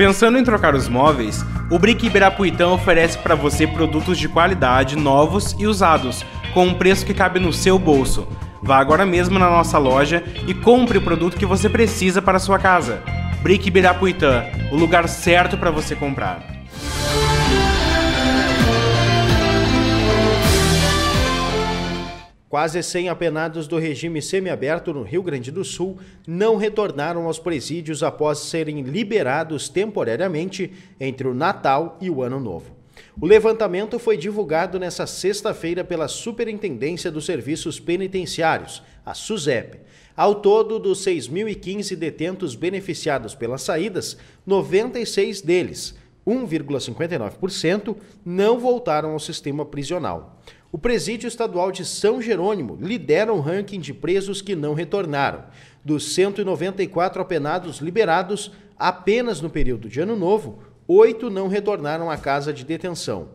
Pensando em trocar os móveis, o Brick Ibirapuitã oferece para você produtos de qualidade, novos e usados, com um preço que cabe no seu bolso. Vá agora mesmo na nossa loja e compre o produto que você precisa para a sua casa. Brick Ibirapuitã, o lugar certo para você comprar. Quase 100 apenados do regime semiaberto no Rio Grande do Sul não retornaram aos presídios após serem liberados temporariamente entre o Natal e o Ano Novo. O levantamento foi divulgado nesta sexta-feira pela Superintendência dos Serviços Penitenciários, a SUSEP. Ao todo, dos 6.015 detentos beneficiados pelas saídas, 96 deles, 1,59%, não voltaram ao sistema prisional. O Presídio Estadual de São Jerônimo lidera o ranking de presos que não retornaram. Dos 194 apenados liberados, apenas no período de Ano Novo, oito não retornaram à casa de detenção.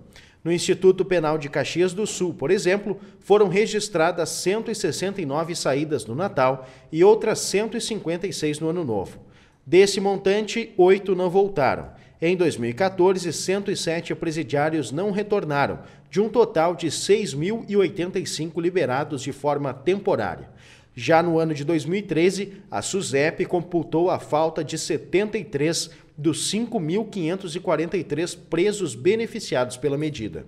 No Instituto Penal de Caxias do Sul, por exemplo, foram registradas 169 saídas no Natal e outras 156 no Ano Novo. Desse montante, oito não voltaram. Em 2014, 107 presidiários não retornaram, de um total de 6.085 liberados de forma temporária. Já no ano de 2013, a SUSEP computou a falta de 73 dos 5.543 presos beneficiados pela medida.